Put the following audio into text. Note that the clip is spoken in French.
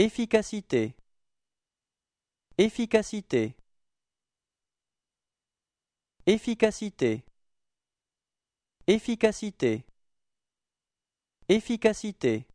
Efficacité. Efficacité. Efficacité. Efficacité. Efficacité.